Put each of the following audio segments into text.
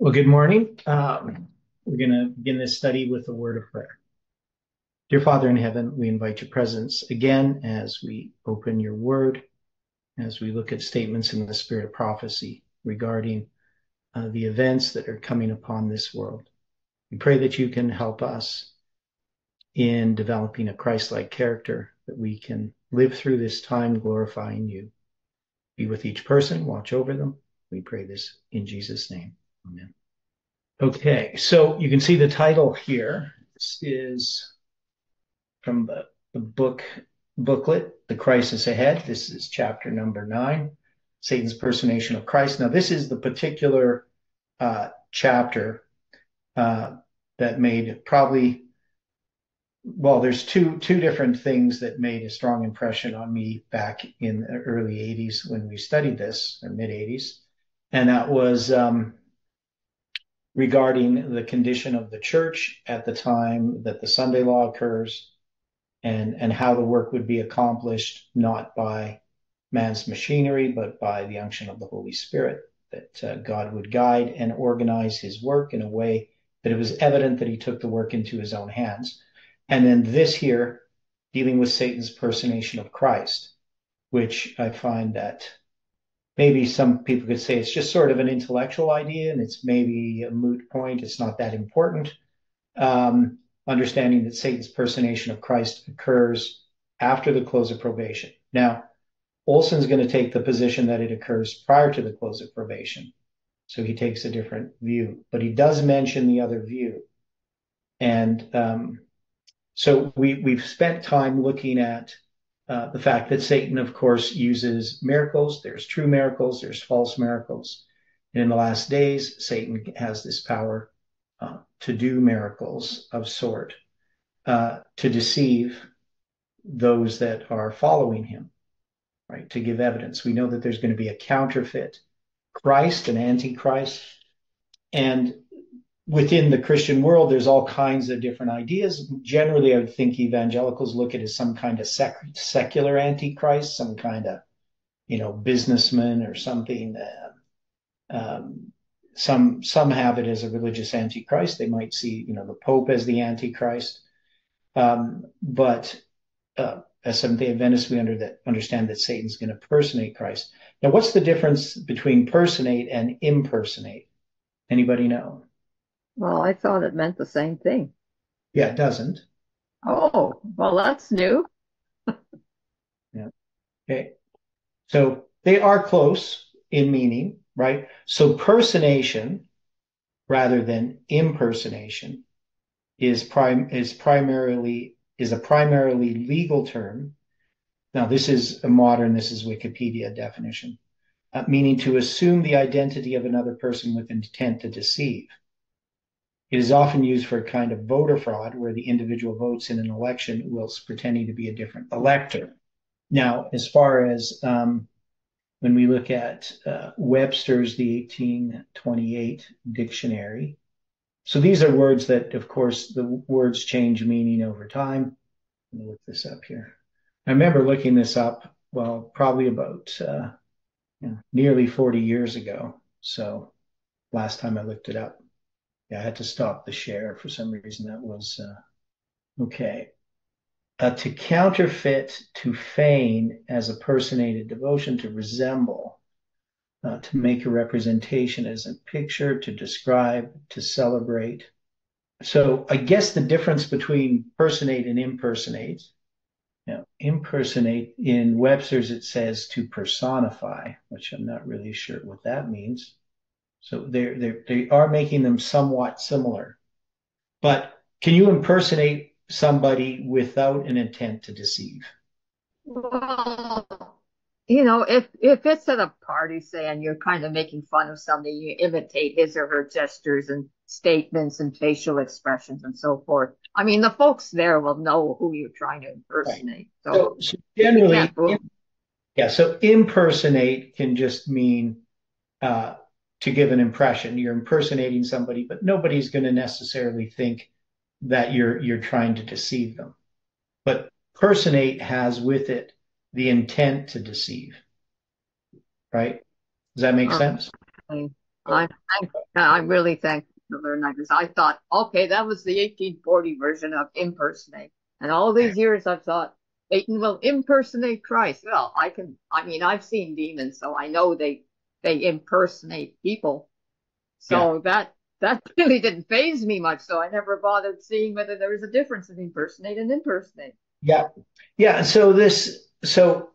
Well, good morning. Um, we're going to begin this study with a word of prayer. Dear Father in heaven, we invite your presence again as we open your word, as we look at statements in the spirit of prophecy regarding uh, the events that are coming upon this world. We pray that you can help us in developing a Christ like character, that we can live through this time glorifying you. Be with each person, watch over them. We pray this in Jesus' name. Amen. Okay, so you can see the title here. This is from the, the book booklet, The Crisis Ahead. This is chapter number nine, Satan's Personation of Christ. Now, this is the particular uh, chapter uh, that made probably well, there's two two different things that made a strong impression on me back in the early 80s when we studied this, or mid 80s, and that was um, regarding the condition of the church at the time that the Sunday law occurs and, and how the work would be accomplished not by man's machinery, but by the unction of the Holy Spirit, that uh, God would guide and organize his work in a way that it was evident that he took the work into his own hands. And then this here, dealing with Satan's personation of Christ, which I find that maybe some people could say it's just sort of an intellectual idea and it's maybe a moot point. It's not that important. Um, understanding that Satan's personation of Christ occurs after the close of probation. Now, Olson's going to take the position that it occurs prior to the close of probation. So he takes a different view, but he does mention the other view. And um, so we, we've spent time looking at uh, the fact that Satan, of course, uses miracles. There's true miracles, there's false miracles. And in the last days, Satan has this power uh, to do miracles of sort, uh, to deceive those that are following him, right? To give evidence. We know that there's going to be a counterfeit Christ, an antichrist. And within the Christian world, there's all kinds of different ideas. Generally, I would think evangelicals look at it as some kind of sec- secular antichrist, some kind of, you know, businessman or something. Uh, um, some some have it as a religious antichrist. They might see, you know, the Pope as the antichrist. Um, but uh, as Seventh Day Adventists, we under that, understand that Satan's going to personate Christ. Now, what's the difference between personate and impersonate? Anybody know? Well, I thought it meant the same thing. Yeah, it doesn't. Oh, well, that's new. yeah. Okay. So they are close in meaning, right? So personation rather than impersonation is prime is primarily is a primarily legal term. Now this is a modern, this is Wikipedia definition, uh, meaning to assume the identity of another person with intent to deceive. It is often used for a kind of voter fraud where the individual votes in an election whilst pretending to be a different elector. Now, as far as um, when we look at uh, Webster's the 1828 dictionary, so these are words that, of course, the words change meaning over time. Let me look this up here. I remember looking this up, well, probably about uh, you know, nearly 40 years ago. So last time I looked it up yeah, I had to stop the share for some reason. That was uh, okay. Uh, to counterfeit, to feign as a personated devotion, to resemble, uh, to make a representation as a picture, to describe, to celebrate. So I guess the difference between personate and impersonate, know, impersonate in Webster's it says to personify, which I'm not really sure what that means. So they're, they're, they are making them somewhat similar. But can you impersonate somebody without an intent to deceive? Well, you know, if if it's at a party, say, and you're kind of making fun of somebody, you imitate his or her gestures and statements and facial expressions and so forth. I mean, the folks there will know who you're trying to impersonate. Right. So, so, so, generally, yeah. So impersonate can just mean uh, to give an impression. You're impersonating somebody, but nobody's going to necessarily think that you're you're trying to deceive them. But personate has with it the intent to deceive. Right? Does that make oh, sense? I, I, I really thank that because I thought, okay, that was the 1840 version of impersonate. And all these years I've thought, Satan will impersonate Christ. Well, I can, I mean, I've seen demons, so I know they, they impersonate people. So yeah. that, that really didn't faze me much. So I never bothered seeing whether there was a difference in impersonate and impersonate. Yeah. Yeah. So this, so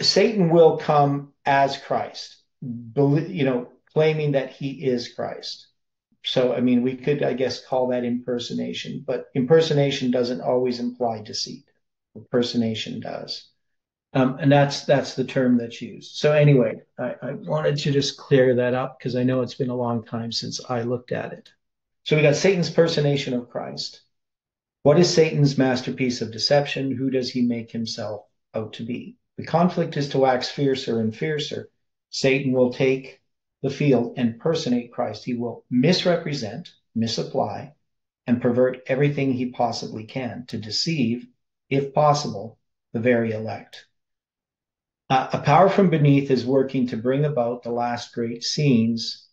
Satan will come as Christ, you know, claiming that he is Christ. So, I mean, we could, I guess, call that impersonation, but impersonation doesn't always imply deceit. Impersonation does. Um, and that's that's the term that's used. So anyway, I, I wanted to just clear that up because I know it's been a long time since I looked at it. So we got Satan's personation of Christ. What is Satan's masterpiece of deception? Who does he make himself out to be? The conflict is to wax fiercer and fiercer. Satan will take the field and personate Christ. He will misrepresent, misapply, and pervert everything he possibly can to deceive, if possible, the very elect. Uh, a power from beneath is working to bring about the last great scenes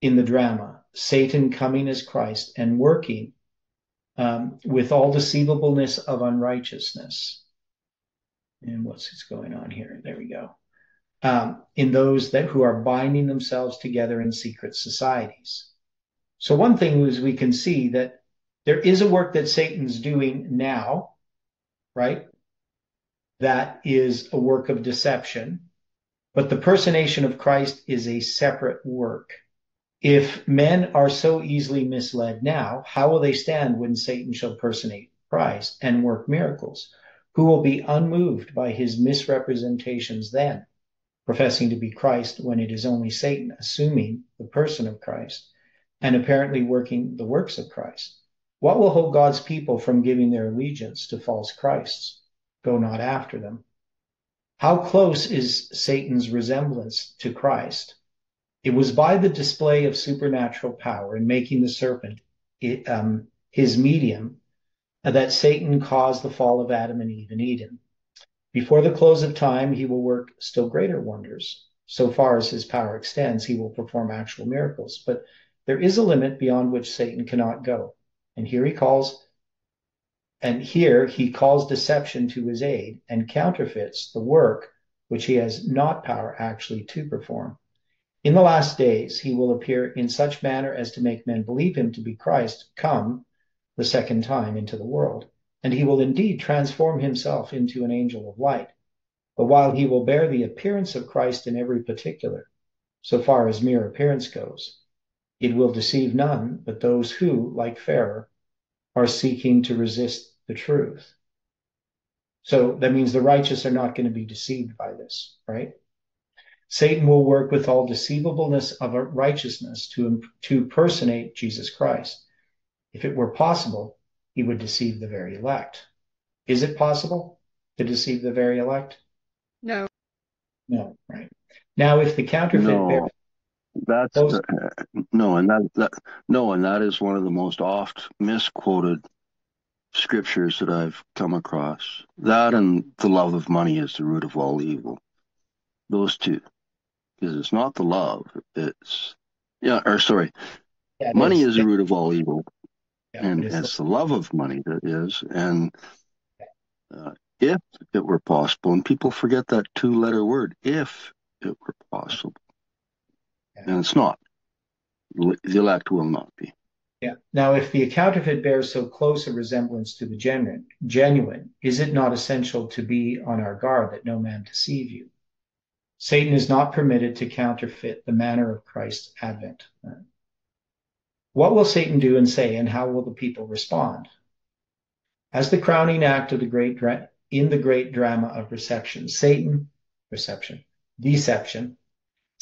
in the drama. Satan coming as Christ and working um, with all deceivableness of unrighteousness. And what's going on here? There we go um, in those that who are binding themselves together in secret societies. So one thing is we can see that there is a work that Satan's doing now, right? That is a work of deception, but the personation of Christ is a separate work. If men are so easily misled now, how will they stand when Satan shall personate Christ and work miracles? Who will be unmoved by his misrepresentations then? professing to be Christ when it is only Satan assuming the person of Christ and apparently working the works of Christ. What will hold God's people from giving their allegiance to false Christs? Go not after them. How close is Satan's resemblance to Christ? It was by the display of supernatural power in making the serpent it, um, his medium that Satan caused the fall of Adam and Eve in Eden. Before the close of time, he will work still greater wonders. So far as his power extends, he will perform actual miracles. But there is a limit beyond which Satan cannot go. And here he calls, and here he calls deception to his aid and counterfeits the work which he has not power actually to perform. In the last days, he will appear in such manner as to make men believe him to be Christ come the second time into the world and he will indeed transform himself into an angel of light. But while he will bear the appearance of Christ in every particular, so far as mere appearance goes, it will deceive none but those who, like Pharaoh, are seeking to resist the truth. So that means the righteous are not going to be deceived by this, right? Satan will work with all deceivableness of a righteousness to, to personate Jesus Christ. If it were possible, he would deceive the very elect. Is it possible to deceive the very elect? No. No, right. Now, if the counterfeit no, bears, that's uh, no, and that, that no, and that is one of the most oft misquoted scriptures that I've come across. That and the love of money is the root of all evil. Those two, because it's not the love; it's yeah, or sorry, yeah, money is. is the root of all evil yeah, and it's the love of money that is. And uh, if it were possible, and people forget that two letter word, if it were possible, yeah. and it's not, the elect will not be. Yeah. Now, if the counterfeit bears so close a resemblance to the genuine, genuine, is it not essential to be on our guard that no man deceive you? Satan is not permitted to counterfeit the manner of Christ's advent. What will Satan do and say, and how will the people respond? As the crowning act of the great dra- in the great drama of reception, Satan, reception, deception,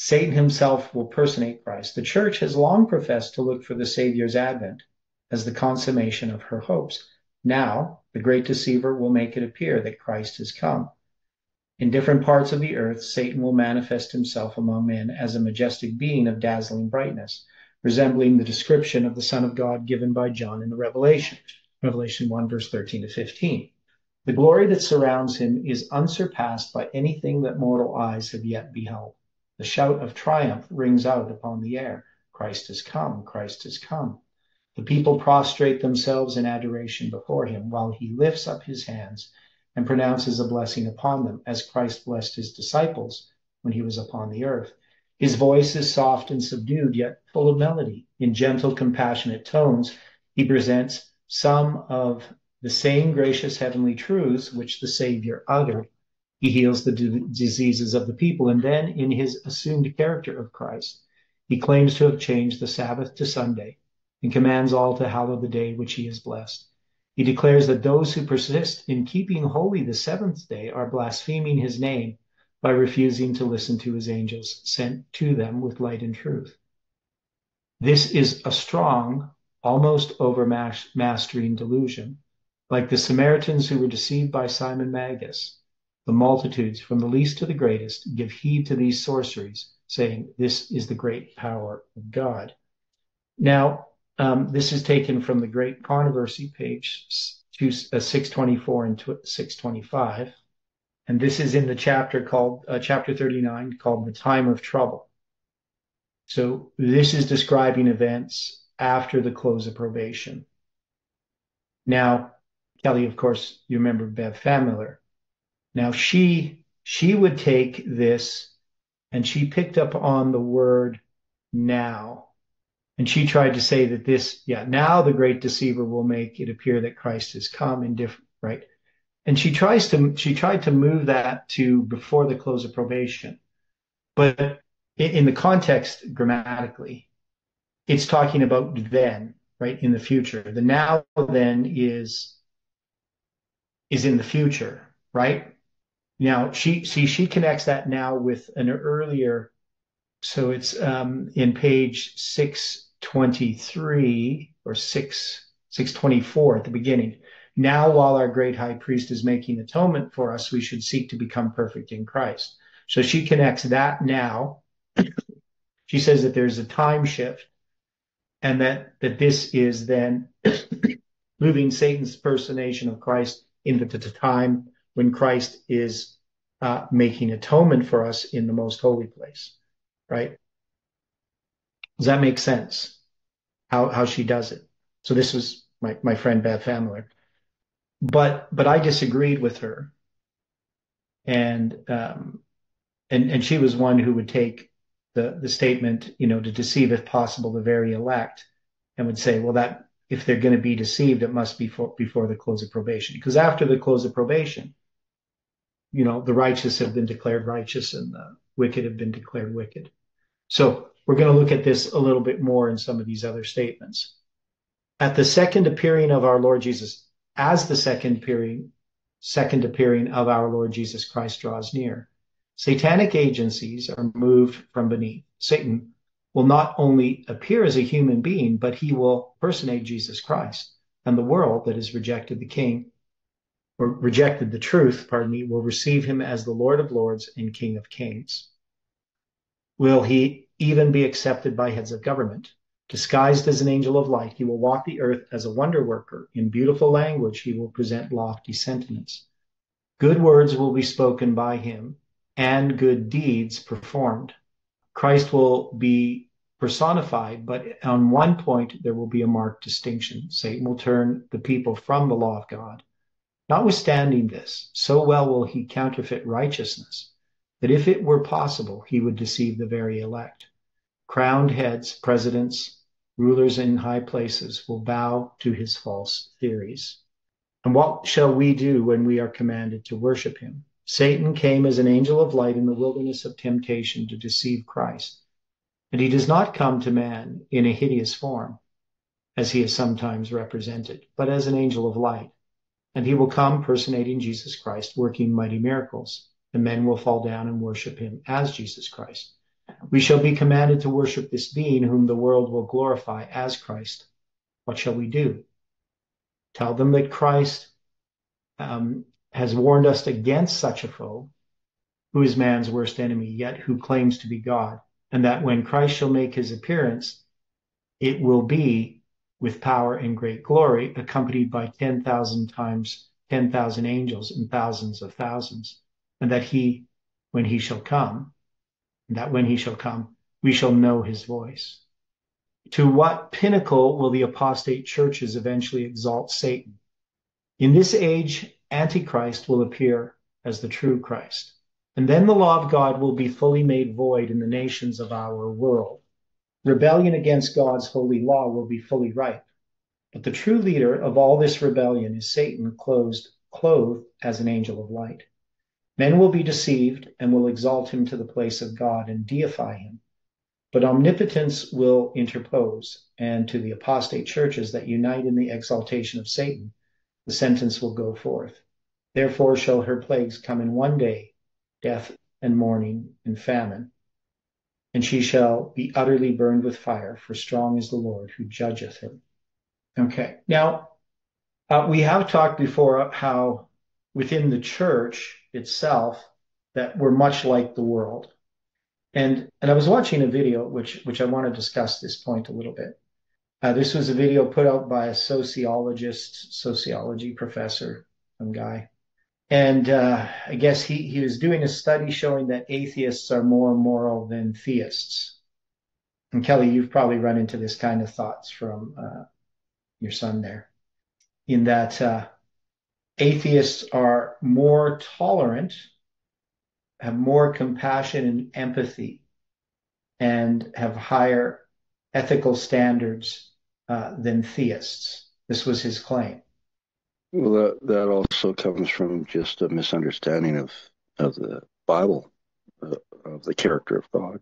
Satan himself will personate Christ. The church has long professed to look for the Savior's advent as the consummation of her hopes. Now, the great deceiver will make it appear that Christ has come. In different parts of the earth, Satan will manifest himself among men as a majestic being of dazzling brightness resembling the description of the Son of God given by John in the Revelation, Revelation 1, verse 13 to 15. The glory that surrounds him is unsurpassed by anything that mortal eyes have yet beheld. The shout of triumph rings out upon the air. Christ has come, Christ has come. The people prostrate themselves in adoration before him while he lifts up his hands and pronounces a blessing upon them, as Christ blessed his disciples when he was upon the earth. His voice is soft and subdued, yet full of melody. In gentle, compassionate tones, he presents some of the same gracious heavenly truths which the Savior uttered. He heals the diseases of the people, and then, in his assumed character of Christ, he claims to have changed the Sabbath to Sunday and commands all to hallow the day which he has blessed. He declares that those who persist in keeping holy the seventh day are blaspheming his name by refusing to listen to his angels sent to them with light and truth. This is a strong, almost overmastering delusion. Like the Samaritans who were deceived by Simon Magus, the multitudes, from the least to the greatest, give heed to these sorceries, saying, This is the great power of God. Now, um, this is taken from the Great Controversy, page uh, 624 and 625. And this is in the chapter called, uh, chapter 39, called The Time of Trouble. So this is describing events after the close of probation. Now, Kelly, of course, you remember Bev Famler. Now she she would take this and she picked up on the word now and she tried to say that this, yeah, now the great deceiver will make it appear that Christ has come in different, right? And she tries to, she tried to move that to before the close of probation. But in the context grammatically, it's talking about then, right? In the future. The now then is, is in the future, right? Now she, see, she connects that now with an earlier so it's um, in page 623 or 6 624 at the beginning. Now, while our great high priest is making atonement for us, we should seek to become perfect in Christ. So she connects that now. she says that there's a time shift and that, that this is then moving Satan's personation of Christ into the time when Christ is uh, making atonement for us in the most holy place right? Does that make sense? How how she does it. So this was my, my friend Bev Famler. But but I disagreed with her. And um and and she was one who would take the the statement, you know, to deceive if possible the very elect and would say, well that if they're going to be deceived, it must be for, before the close of probation. Because after the close of probation, you know, the righteous have been declared righteous and the wicked have been declared wicked. So we're going to look at this a little bit more in some of these other statements. At the second appearing of our Lord Jesus, as the second appearing, second appearing of our Lord Jesus Christ draws near, satanic agencies are moved from beneath. Satan will not only appear as a human being, but he will personate Jesus Christ. And the world that has rejected the King, or rejected the truth, pardon me, will receive him as the Lord of Lords and King of Kings. Will he even be accepted by heads of government? Disguised as an angel of light, he will walk the earth as a wonder worker. In beautiful language, he will present lofty sentiments. Good words will be spoken by him and good deeds performed. Christ will be personified, but on one point there will be a marked distinction. Satan will turn the people from the law of God. Notwithstanding this, so well will he counterfeit righteousness that if it were possible, he would deceive the very elect. Crowned heads, presidents, rulers in high places will bow to his false theories. And what shall we do when we are commanded to worship him? Satan came as an angel of light in the wilderness of temptation to deceive Christ. And he does not come to man in a hideous form, as he is sometimes represented, but as an angel of light. And he will come personating Jesus Christ, working mighty miracles and men will fall down and worship him as Jesus Christ. We shall be commanded to worship this being whom the world will glorify as Christ. What shall we do? Tell them that Christ um, has warned us against such a foe, who is man's worst enemy, yet who claims to be God, and that when Christ shall make his appearance, it will be with power and great glory, accompanied by 10,000 times 10,000 angels and thousands of thousands and that he, when he shall come, that when he shall come, we shall know his voice. To what pinnacle will the apostate churches eventually exalt Satan? In this age, Antichrist will appear as the true Christ. And then the law of God will be fully made void in the nations of our world. Rebellion against God's holy law will be fully ripe. But the true leader of all this rebellion is Satan clothed, clothed as an angel of light. Men will be deceived and will exalt him to the place of God and deify him. But omnipotence will interpose, and to the apostate churches that unite in the exaltation of Satan, the sentence will go forth. Therefore shall her plagues come in one day, death and mourning and famine. And she shall be utterly burned with fire, for strong is the Lord who judgeth her. Okay. Now, uh, we have talked before how within the church itself that we're much like the world. And and I was watching a video which which I want to discuss this point a little bit. Uh, this was a video put out by a sociologist, sociology professor, some guy, and uh, I guess he he was doing a study showing that atheists are more moral than theists. And Kelly, you've probably run into this kind of thoughts from uh, your son there, in that uh, atheists are more tolerant have more compassion and empathy and have higher ethical standards uh, than theists. This was his claim. Well, that, that also comes from just a misunderstanding of, of the Bible, uh, of the character of God.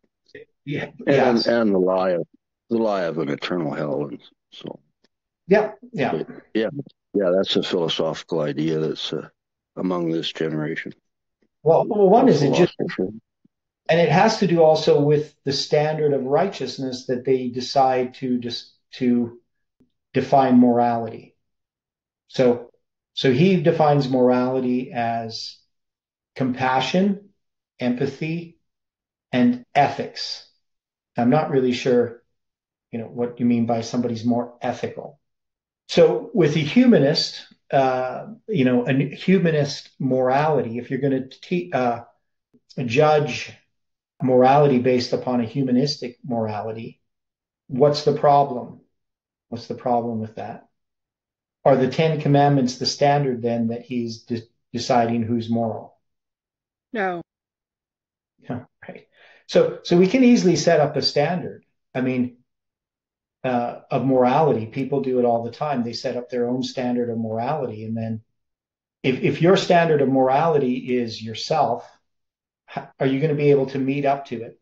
Yeah, and yes. and the lie of the lie of an eternal hell, and so. Yeah, yeah, yeah, yeah. That's a philosophical idea that's uh, among this generation. Well, well one is it just, and it has to do also with the standard of righteousness that they decide to just to define morality. So, so he defines morality as compassion, empathy, and ethics. I'm not really sure, you know, what you mean by somebody's more ethical. So with a humanist, uh, you know, a humanist morality, if you're going to te- uh, judge morality based upon a humanistic morality, what's the problem? What's the problem with that? Are the Ten Commandments the standard then that he's de- deciding who's moral? No. Yeah, right. So, so we can easily set up a standard. I mean, uh, of morality. People do it all the time. They set up their own standard of morality. And then if, if your standard of morality is yourself, are you going to be able to meet up to it?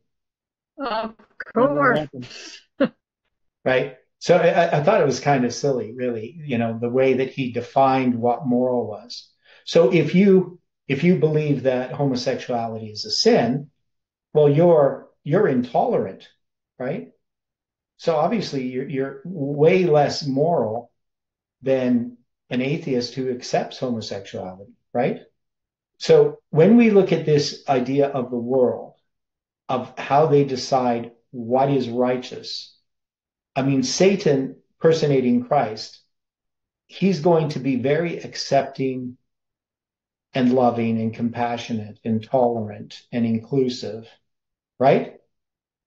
Of course. right. So I, I thought it was kind of silly, really, you know, the way that he defined what moral was. So if you if you believe that homosexuality is a sin, well, you're you're intolerant, right? So obviously you're, you're way less moral than an atheist who accepts homosexuality, right? So when we look at this idea of the world, of how they decide what is righteous, I mean, Satan personating Christ, he's going to be very accepting and loving and compassionate and tolerant and inclusive, right?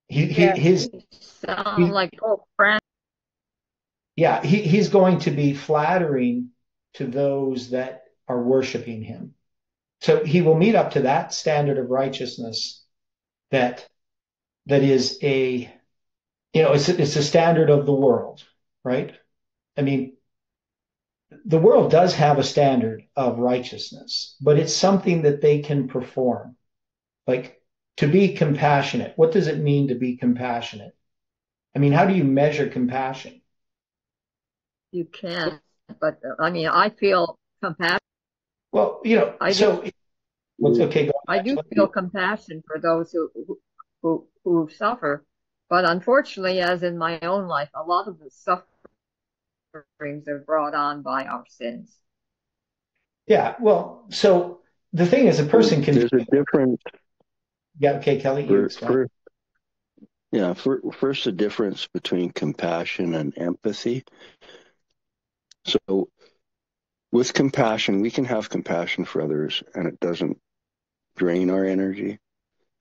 He, yeah, he his sound like old friend. Yeah, he, he's going to be flattering to those that are worshiping him. So he will meet up to that standard of righteousness that that is a you know it's it's a standard of the world, right? I mean, the world does have a standard of righteousness, but it's something that they can perform. Like to be compassionate. What does it mean to be compassionate? I mean, how do you measure compassion? You can, but I mean, I feel compassion. Well, you know, I so what's okay? I do feel compassion for those who who who suffer, but unfortunately, as in my own life, a lot of the sufferings are brought on by our sins. Yeah, well, so the thing is, a person can. There's a different yeah. Okay, Kelly. For, for, yeah. For, first, the difference between compassion and empathy. So, with compassion, we can have compassion for others, and it doesn't drain our energy.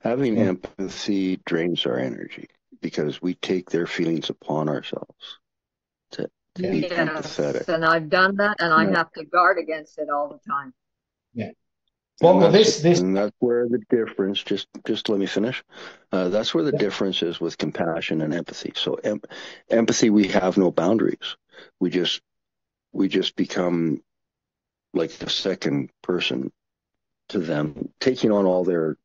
Having yeah. empathy drains our energy because we take their feelings upon ourselves to, to yes, be empathetic. And I've done that and I have to guard against it all the time. Yeah. Well, well this this and that's where the difference. Just just let me finish. Uh, that's where the yeah. difference is with compassion and empathy. So em- empathy, we have no boundaries. We just we just become like the second person to them, taking on all their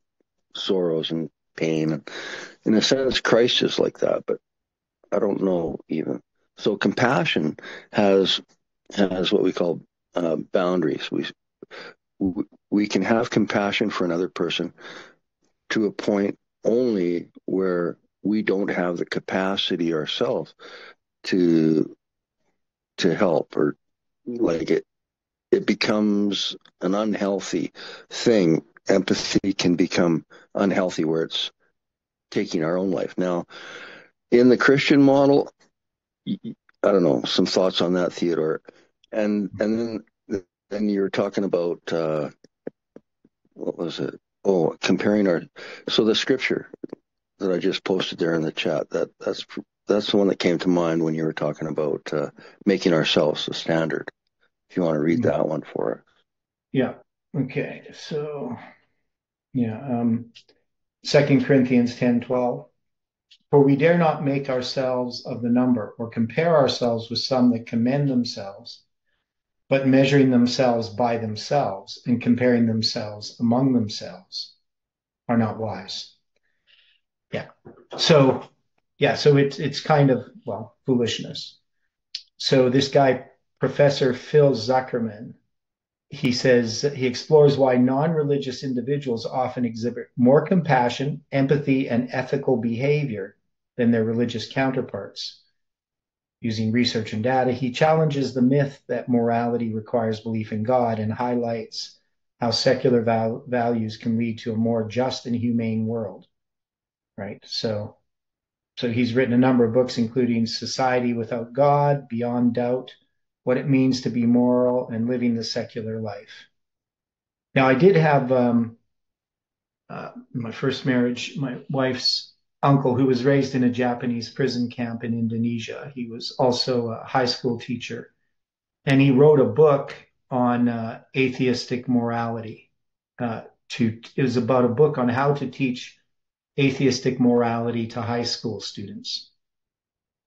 sorrows and pain. And in a sense, Christ is like that, but I don't know even. So compassion has has what we call uh, boundaries. We we can have compassion for another person to a point only where we don't have the capacity ourselves to to help or like it it becomes an unhealthy thing empathy can become unhealthy where it's taking our own life. Now in the christian model i don't know some thoughts on that theodore. And and then then you're talking about uh what was it? Oh comparing our so the scripture that i just posted there in the chat that that's that's the one that came to mind when you were talking about uh, making ourselves the standard if you want to read mm-hmm. that one for us. Yeah okay so yeah. Um, 2 Corinthians 10 12. For we dare not make ourselves of the number or compare ourselves with some that commend themselves, but measuring themselves by themselves and comparing themselves among themselves are not wise. Yeah. So, yeah, so it's, it's kind of, well, foolishness. So this guy, Professor Phil Zuckerman, he says he explores why non-religious individuals often exhibit more compassion, empathy, and ethical behavior than their religious counterparts. Using research and data, he challenges the myth that morality requires belief in God and highlights how secular val- values can lead to a more just and humane world. Right? So so he's written a number of books including Society Without God, Beyond Doubt, what it means to be moral and living the secular life. Now, I did have um, uh, my first marriage, my wife's uncle, who was raised in a Japanese prison camp in Indonesia. He was also a high school teacher, and he wrote a book on uh, atheistic morality. Uh, to it was about a book on how to teach atheistic morality to high school students.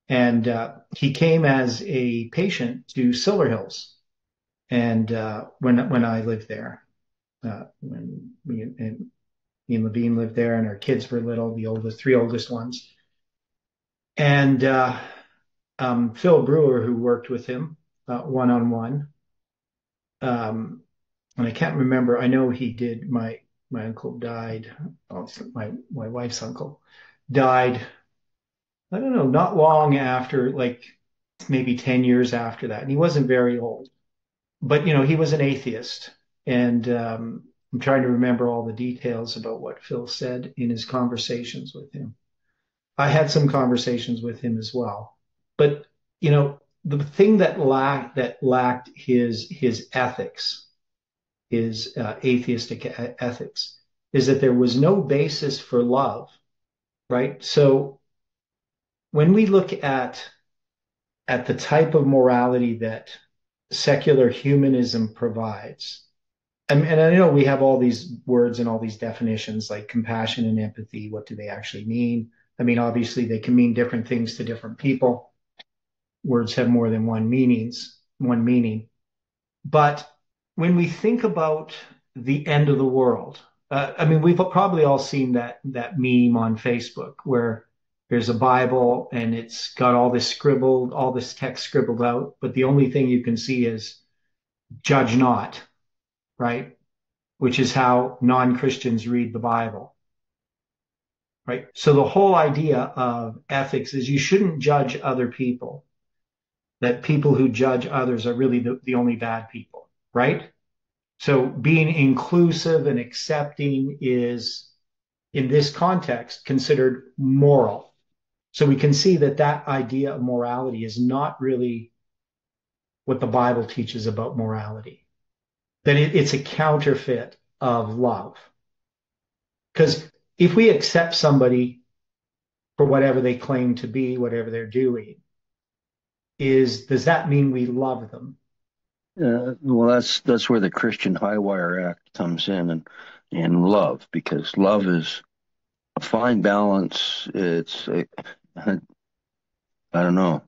And uh, he came as a patient to Silver Hills, and uh, when when I lived there, uh, when me and, me and Levine lived there, and our kids were little, the oldest, three oldest ones, and uh, um, Phil Brewer, who worked with him one on one, and I can't remember. I know he did. My my uncle died. My my wife's uncle died I don't know, not long after, like maybe 10 years after that. And he wasn't very old, but you know, he was an atheist. And um, I'm trying to remember all the details about what Phil said in his conversations with him. I had some conversations with him as well, but you know, the thing that lacked that lacked his his ethics, his uh, atheistic ethics, is that there was no basis for love, right? So when we look at at the type of morality that secular humanism provides, and, and I know we have all these words and all these definitions like compassion and empathy. What do they actually mean? I mean, obviously they can mean different things to different people. Words have more than one meanings, one meaning. But when we think about the end of the world, uh, I mean, we've probably all seen that that meme on Facebook where there's a Bible and it's got all this scribbled, all this text scribbled out, but the only thing you can see is judge not, right? Which is how non Christians read the Bible, right? So the whole idea of ethics is you shouldn't judge other people, that people who judge others are really the, the only bad people, right? So being inclusive and accepting is, in this context, considered moral so we can see that that idea of morality is not really what the Bible teaches about morality, that it, it's a counterfeit of love. Because if we accept somebody for whatever they claim to be, whatever they're doing, is does that mean we love them? Uh, well, that's that's where the Christian High Wire Act comes in, and and love, because love is a fine balance. It's a, I don't know.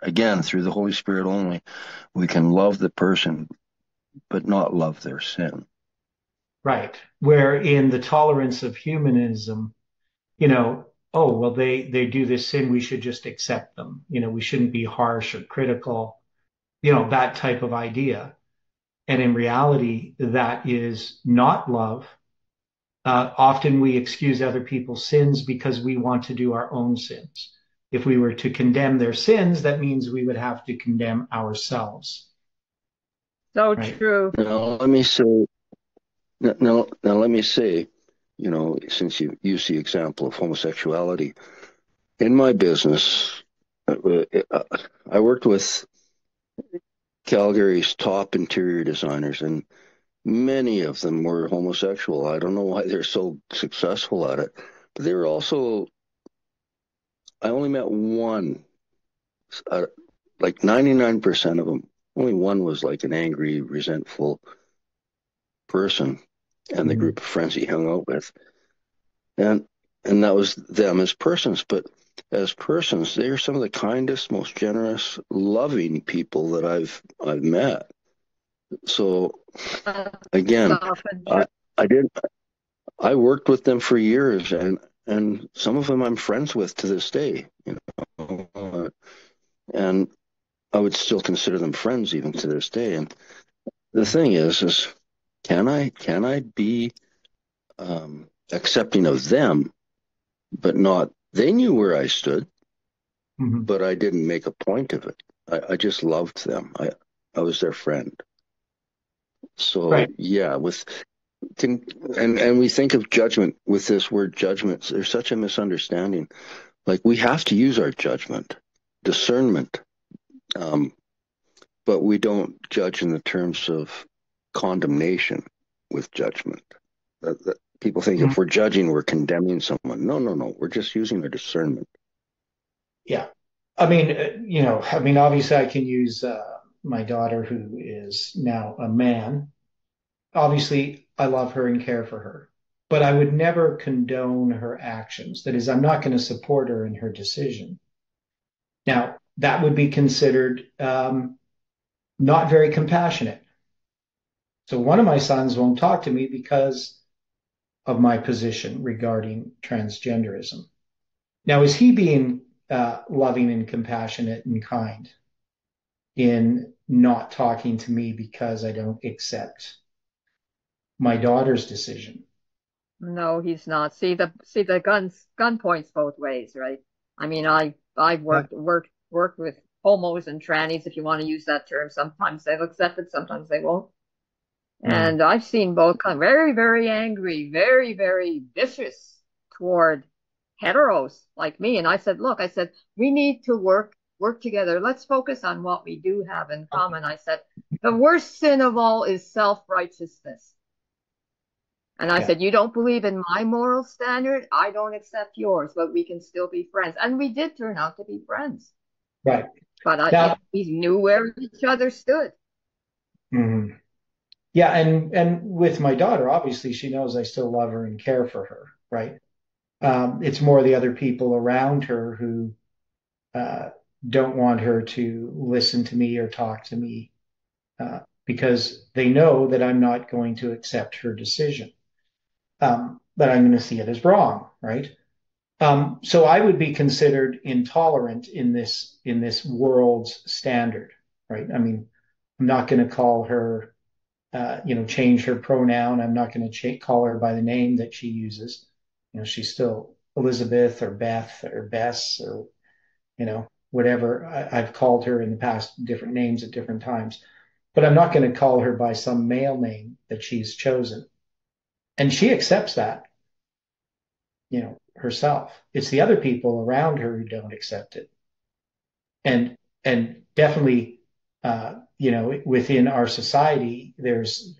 Again, through the Holy Spirit only, we can love the person, but not love their sin. Right. Where in the tolerance of humanism, you know, oh well, they they do this sin, we should just accept them. You know, we shouldn't be harsh or critical. You know, that type of idea. And in reality, that is not love. Uh, often we excuse other people's sins because we want to do our own sins. If we were to condemn their sins, that means we would have to condemn ourselves. So right? true. Now, let me say, now, now let me say, you know, since you use the example of homosexuality, in my business, uh, uh, I worked with Calgary's top interior designers, and many of them were homosexual. I don't know why they're so successful at it, but they were also. I only met one, uh, like 99% of them. Only one was like an angry, resentful person, and the mm-hmm. group of friends he hung out with, and and that was them as persons. But as persons, they are some of the kindest, most generous, loving people that I've I've met. So again, I, I did I worked with them for years and and some of them I'm friends with to this day, you know. and I would still consider them friends even to this day. And the thing is, is can I can I be um, accepting of them, but not they knew where I stood, mm-hmm. but I didn't make a point of it. I, I just loved them. I I was their friend. So right. yeah, with can and and we think of judgment with this word judgment. There's such a misunderstanding. Like we have to use our judgment, discernment, um, but we don't judge in the terms of condemnation with judgment. That, that people think mm-hmm. if we're judging, we're condemning someone. No, no, no. We're just using our discernment. Yeah, I mean, uh, you know, I mean, obviously, I can use. Uh my daughter, who is now a man. Obviously, I love her and care for her, but I would never condone her actions. That is, I'm not going to support her in her decision. Now, that would be considered um, not very compassionate. So one of my sons won't talk to me because of my position regarding transgenderism. Now, is he being uh, loving and compassionate and kind? in not talking to me because I don't accept my daughter's decision. No, he's not. See the see the guns gun points both ways, right? I mean, I I've worked worked worked with homos and trannies, if you want to use that term. Sometimes they'll accept it, sometimes they won't. Mm. And I've seen both of very, very angry, very, very vicious toward heteros like me. And I said, look, I said, we need to work work together. Let's focus on what we do have in common. I said, the worst sin of all is self righteousness. And I said, You don't believe in my moral standard? I don't accept yours, but we can still be friends. And we did turn out to be friends. Right. But I, now, we knew where each other stood. Mm-hmm. Yeah. And, and with my daughter, obviously, she knows I still love her and care for her. Right. Um, it's more the other people around her who, uh, don't want her to listen to me or talk to me uh, because they know that I'm not going to accept her decision, um, I'm going to see it as wrong, right? Um, so I would be considered intolerant in this in this world's standard, right? I mean, I'm not going to call her, uh, you know, change her pronoun. I'm not going to call her by the name that she uses. You know, she's still Elizabeth or Beth or Bess or, you know, whatever. I, have called her in the past different names at different times, but I'm not going to call her by some male name that she's chosen. And she accepts that, you know, herself. It's the other people around her who don't accept it. And, and definitely, uh, you know, within our society, there's,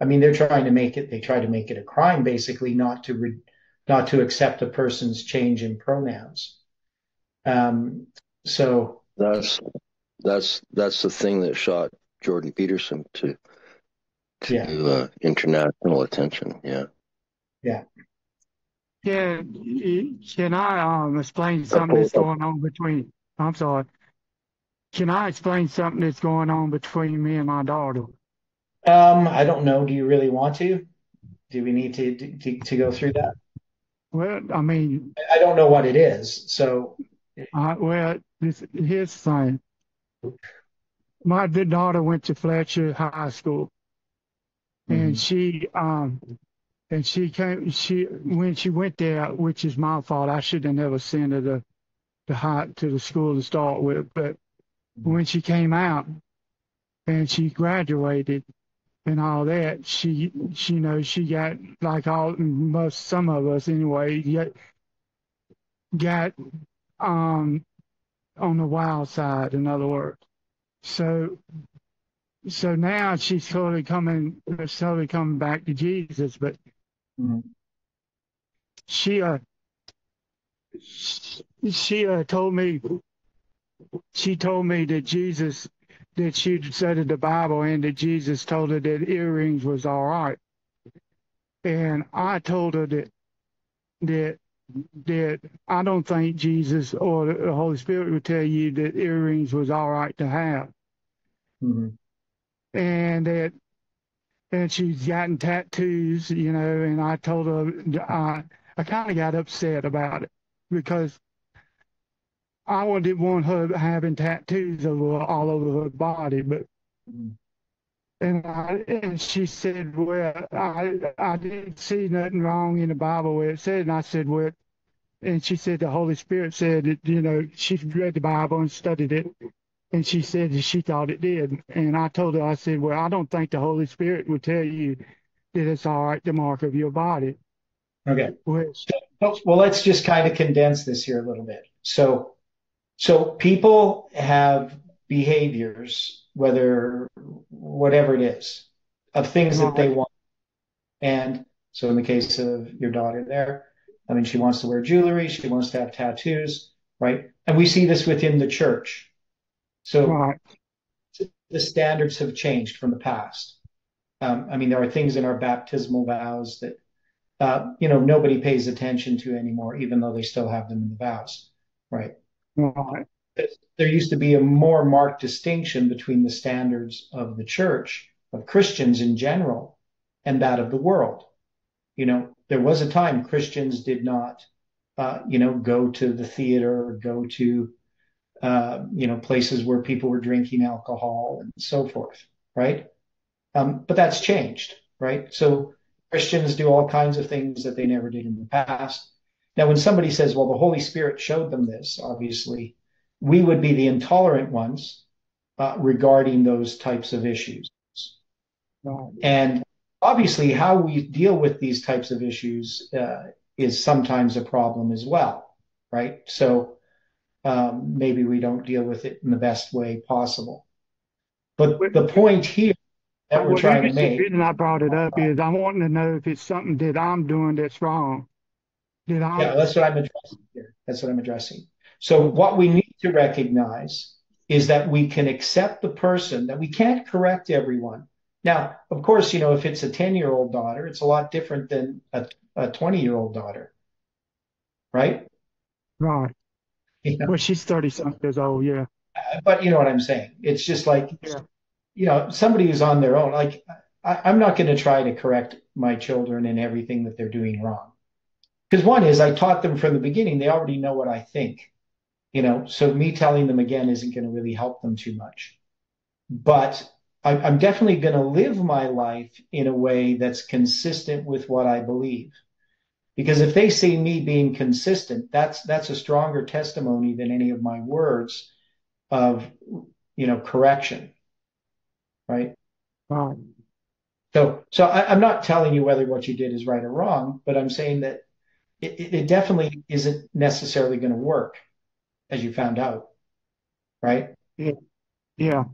I mean, they're trying to make it, they try to make it a crime basically not to, re, not to accept a person's change in pronouns. Um, so that's that's that's the thing that shot Jordan Peterson to to Yeah. uh, international attention. Yeah. yeah, Yeah, can I um explain something that's going on between? I'm sorry. Can I explain something that's going on between me and my daughter? um, I don't know. Do you really want to? Do we need to to, to go through that? Well, I mean, I don't know what it is. So I, well, this, here's the thing. My daughter went to Fletcher High School, and Mhm. she um and she came she when she went there, which is my fault. I should have never sent her to the high to the school to start with. But when she came out and she graduated and all that, she she you know she got like all most some of us anyway Yet got um on the wild side, in other words. So so now she's slowly coming slowly coming back to Jesus, but Mhm. she uh she uh told me she told me that Jesus that she'd studied the Bible and that Jesus told her that earrings was all right. And I told her that that that I don't think Jesus or the Holy Spirit would tell you that earrings was all right to have. Mhm. and that and she's gotten tattoos, you know, and I told her I I kind of got upset about it because I didn't want her having tattoos over, all over her body, but Mhm. And I and she said, well, I I didn't see nothing wrong in the Bible where it said, and I said, well, and she said the Holy Spirit said that you know she read the Bible and studied it, and she said that she thought it did. And I told her, I said, well, I don't think the Holy Spirit would tell you that it's all right the mark of your body. Okay. Which, Well, well, let's just kind of condense this here a little bit. So, so people have behaviors, whether whatever it is, of things that they want. And so, in the case of your daughter there, I mean, she wants to wear jewelry, she wants to have tattoos, right? And we see this within the church. So, right, the standards have changed from the past. Um, I mean, there are things in our baptismal vows that, uh, you know, nobody pays attention to anymore, even though they still have them in the vows, right? right, There used to be a more marked distinction between the standards of the church, of Christians in general, and that of the world. You know, there was a time Christians did not, uh, you know, go to the theater or go to, uh, you know, places where people were drinking alcohol and so forth, right? Um, but that's changed, right? So Christians do all kinds of things that they never did in the past. Now, when somebody says, well, the Holy Spirit showed them this, obviously, we would be the intolerant ones uh, regarding those types of issues. right, And obviously, how we deal with these types of issues uh, is sometimes a problem as well, right? So um, maybe we don't deal with it in the best way possible. But the point here that we're Well, trying to the make, reason I brought it up is I want to know if it's something that I'm doing that's wrong. Did I? yeah, that's what I'm addressing here. That's what I'm addressing. So what we need to recognize is that we can accept the person, that we can't correct everyone. Now, of course, you know, if it's a 10 year old daughter, it's a lot different than a, a 20 year old daughter, right? Right. You know, Well, she's 30 something years old, yeah. Uh, but you know what I'm saying? It's just like, Yeah. you know, somebody who's on their own, like, I, I'm not going to try to correct my children in everything that they're doing wrong. Because one is I taught them from the beginning, they already know what I think, you know, so me telling them again isn't going to really help them too much. But I, I'm definitely going to live my life in a way that's consistent with what I believe. Because if they see me being consistent, that's that's a stronger testimony than any of my words of, you know, correction, right? Right. So, so I, I'm not telling you whether what you did is right or wrong, but I'm saying that it it definitely isn't necessarily going to work, as you found out, right? Yeah.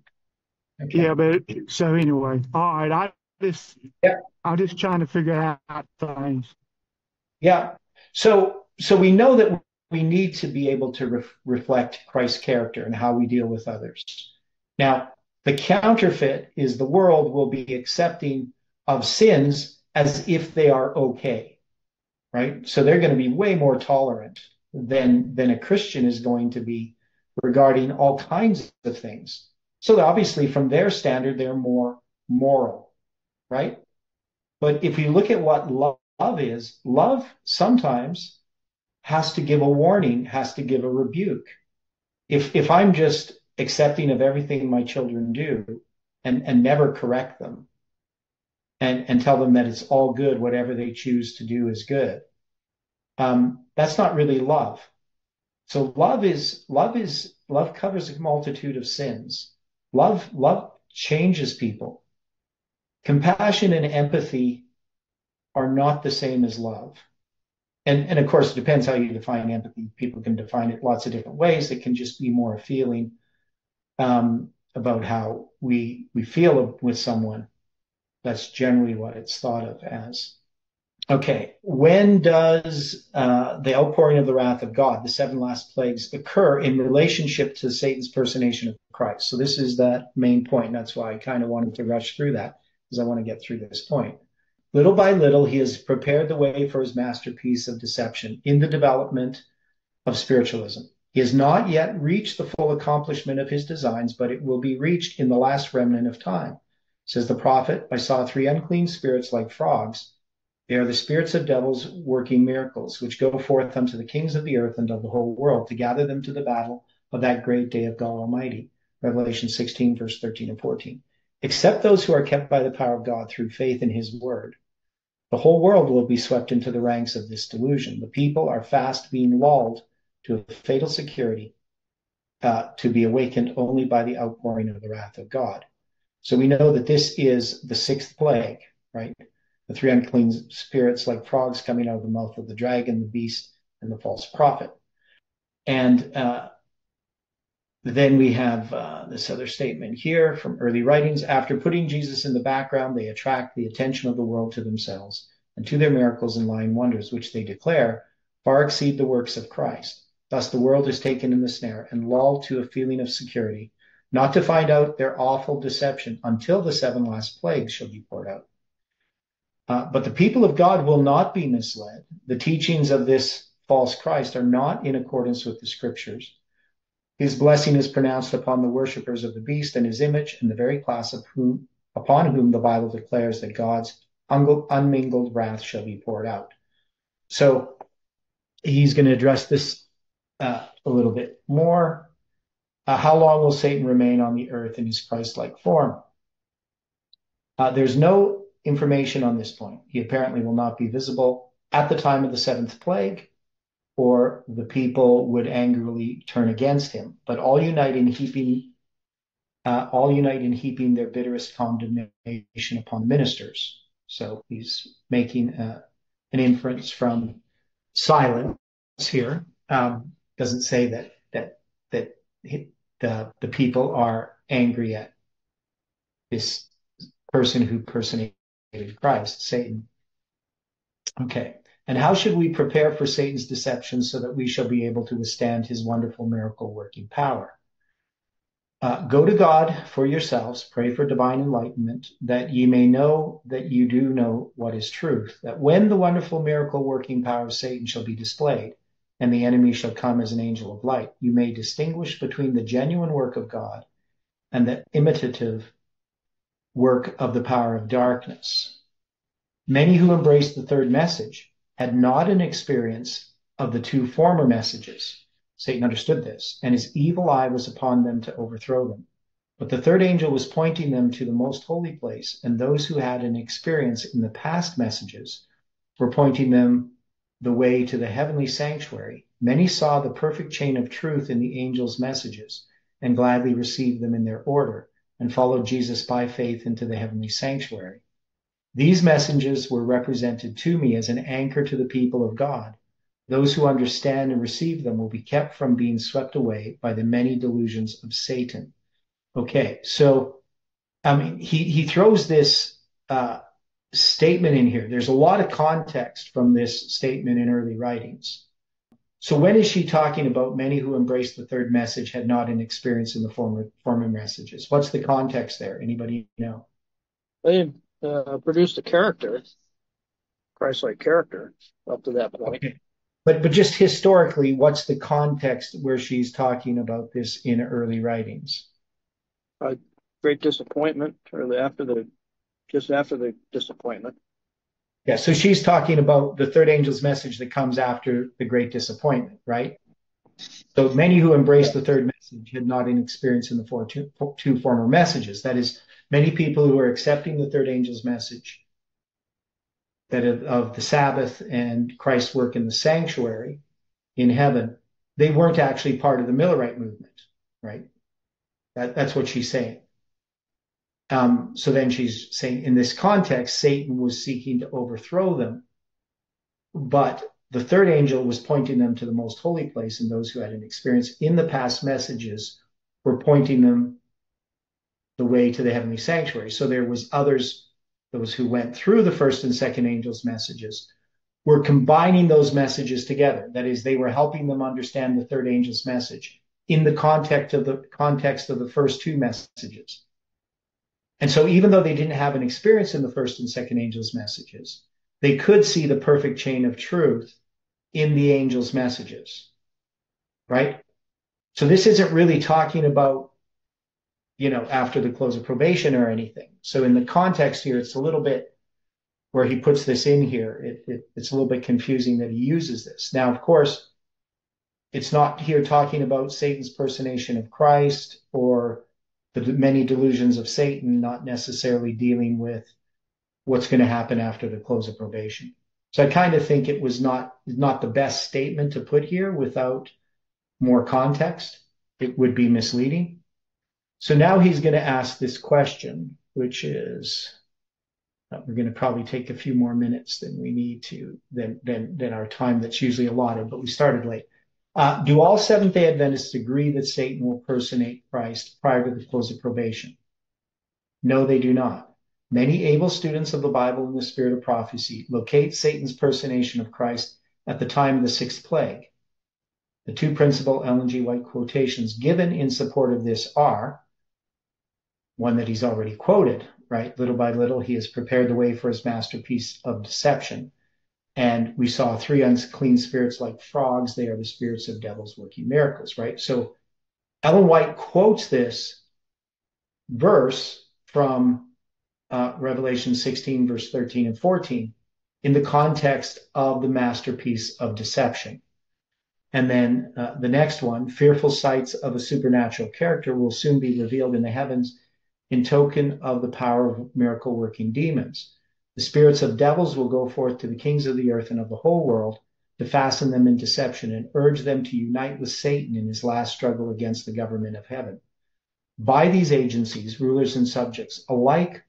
Okay. Yeah, but so anyway, all right. I just, Yeah. I'm just trying to figure out things. Yeah. So, so we know that we need to be able to ref- reflect Christ's character and how we deal with others. Now, the counterfeit is the world will be accepting of sins as if they are okay, right? So they're going to be way more tolerant than than a Christian is going to be regarding all kinds of things. So obviously, from their standard, they're more moral, right? But if you look at what love is, love sometimes has to give a warning, has to give a rebuke. If if I'm just accepting of everything my children do and, and never correct them and, and tell them that it's all good, whatever they choose to do is good, um, that's not really love. So love is love is love covers a multitude of sins. Love love changes people. Compassion and empathy are not the same as love. And, and of course, it depends how you define empathy. People can define it lots of different ways. It can just be more a feeling um, about how we we feel with someone. That's generally what it's thought of as. Okay, when does uh, the outpouring of the wrath of God, the seven last plagues, occur in relationship to Satan's personation of Christ? So this is that main point. That's why I kind of wanted to rush through that because I want to get through this point. Little by little, he has prepared the way for his masterpiece of deception in the development of spiritualism. He has not yet reached the full accomplishment of his designs, but it will be reached in the last remnant of time. Says the prophet, I saw three unclean spirits like frogs. They are the spirits of devils working miracles, which go forth unto the kings of the earth and of the whole world to gather them to the battle of that great day of God Almighty. Revelation 16, verse 13 and 14. Except those who are kept by the power of God through faith in his word. The whole world will be swept into the ranks of this delusion. The people are fast being lulled to a fatal security uh, to be awakened only by the outpouring of the wrath of God. So we know that this is the sixth plague, right? The three unclean spirits like frogs coming out of the mouth of the dragon, the beast, and the false prophet. And uh, then we have uh, this other statement here from early writings. After putting Jesus in the background, they attract the attention of the world to themselves and to their miracles and lying wonders, which they declare far exceed the works of Christ. Thus the world is taken in the snare and lulled to a feeling of security, not to find out their awful deception until the seven last plagues shall be poured out. Uh, but the people of God will not be misled. The teachings of this false Christ are not in accordance with the scriptures. His blessing is pronounced upon the worshippers of the beast and his image, and the very class of whom, upon whom the Bible declares that God's unmingled wrath shall be poured out. So he's going to address this uh, a little bit more. Uh, how long will Satan remain on the earth in his Christ-like form? Uh, there's no information on this point. He apparently will not be visible at the time of the seventh plague, or the people would angrily turn against him. But all unite in heaping, uh, all unite in heaping their bitterest condemnation upon ministers. So he's making uh, an inference from silence here. Um, doesn't say that that that the the people are angry at this person who Christ, Satan. Okay. And how should we prepare for Satan's deception so that we shall be able to withstand his wonderful miracle working power? Uh, go to God for yourselves, pray for divine enlightenment, that ye may know that you do know what is truth, that when the wonderful miracle working power of Satan shall be displayed, and the enemy shall come as an angel of light, you may distinguish between the genuine work of God and the imitative work of the power of darkness. Many who embraced the third message had not an experience of the two former messages. Satan understood this, and his evil eye was upon them to overthrow them. But the third angel was pointing them to the most holy place, and those who had an experience in the past messages were pointing them the way to the heavenly sanctuary. Many saw the perfect chain of truth in the angel's messages and gladly received them in their order and followed Jesus by faith into the heavenly sanctuary. These messages were represented to me as an anchor to the people of God. Those who understand and receive them will be kept from being swept away by the many delusions of Satan. Okay, so I mean, he he throws this uh, statement in here. There's a lot of context from this statement in early writings. So when is she talking about many who embraced the third message had not an experience in the former former messages? What's the context there? Anybody know? They uh, produced a character, Christ-like character, up to that point. Okay. But but just historically, what's the context where she's talking about this in early writings? A great disappointment, or after the just after the disappointment. Yeah, so she's talking about the third angel's message that comes after the great disappointment, right? So many who embraced the third message had not an experience in the four, two, two former messages. That is, many people who are accepting the third angel's message that of, of the Sabbath and Christ's work in the sanctuary in heaven, they weren't actually part of the Millerite movement, right? That, that's what she's saying. Um, so then she's saying, in this context, Satan was seeking to overthrow them, but the third angel was pointing them to the most holy place, and those who had an experience in the past messages were pointing them the way to the heavenly sanctuary. So there was others, those who went through the first and second angel's messages, were combining those messages together. That is, they were helping them understand the third angel's message in the context of the context of the first two messages. And so even though they didn't have an experience in the first and second angel's messages, they could see the perfect chain of truth in the angel's messages. Right? So this isn't really talking about, you know, after the close of probation or anything. So in the context here, it's a little bit where he puts this in here. It, it, it's a little bit confusing that he uses this. Now, of course, it's not here talking about Satan's personation of Christ or the many delusions of Satan, not necessarily dealing with what's going to happen after the close of probation. So I kind of think it was not not the best statement to put here without more context. It would be misleading. So now he's going to ask this question, which is uh, we're going to probably take a few more minutes than we need to than than than our time that's usually allotted, but we started late. Uh, do all Seventh day Adventists agree that Satan will personate Christ prior to the close of probation? No, they do not. Many able students of the Bible and the spirit of prophecy locate Satan's personation of Christ at the time of the sixth plague. The two principal Ellen G. White quotations given in support of this are one that he's already quoted, right? Little by little, he has prepared the way for his masterpiece of deception. And we saw three unclean spirits like frogs. They are the spirits of devils working miracles, right? So Ellen White quotes this verse from uh, Revelation 16, verse 13 and 14 in the context of the masterpiece of deception. And then uh, the next one, fearful sights of a supernatural character will soon be revealed in the heavens in token of the power of miracle working demons. The spirits of devils will go forth to the kings of the earth and of the whole world to fasten them in deception and urge them to unite with Satan in his last struggle against the government of heaven. By these agencies, rulers and subjects alike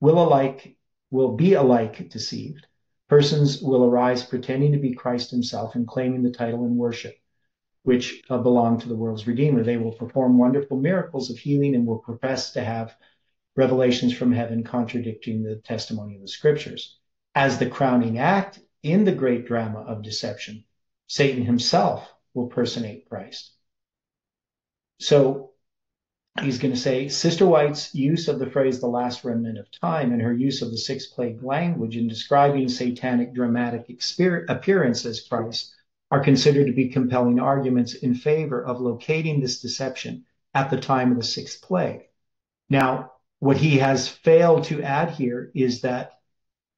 will alike will be alike deceived. Persons will arise pretending to be Christ himself and claiming the title and worship which uh, belong to the world's redeemer. They will perform wonderful miracles of healing and will profess to have revelations from heaven contradicting the testimony of the scriptures. As the crowning act in the great drama of deception, Satan himself will personate Christ. So he's going to say Sister White's use of the phrase the last remnant of time and her use of the sixth plague language in describing satanic dramatic appearance as Christ are considered to be compelling arguments in favor of locating this deception at the time of the sixth plague. Now, what he has failed to add here is that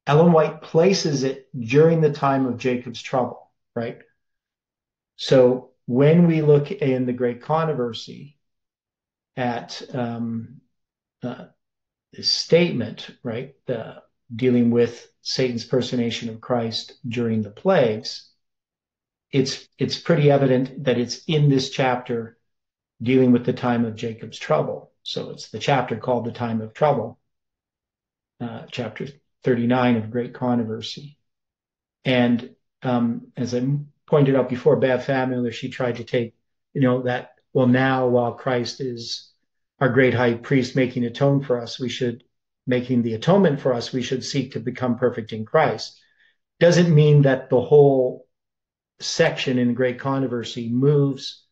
Ellen White places it during the time of Jacob's trouble, right? So when we look in the Great Controversy at um, uh, this statement, right, the, dealing with Satan's personation of Christ during the plagues, it's it's pretty evident that it's in this chapter dealing with the time of Jacob's trouble. So it's the chapter called The Time of Trouble, uh, chapter 39 of Great Controversy. And um, as I pointed out before, Bev Family, she tried to take, you know, that, well, now while Christ is our great high priest making atone for us, we should making the atonement for us, we should seek to become perfect in Christ. Doesn't mean that the whole section in Great Controversy moves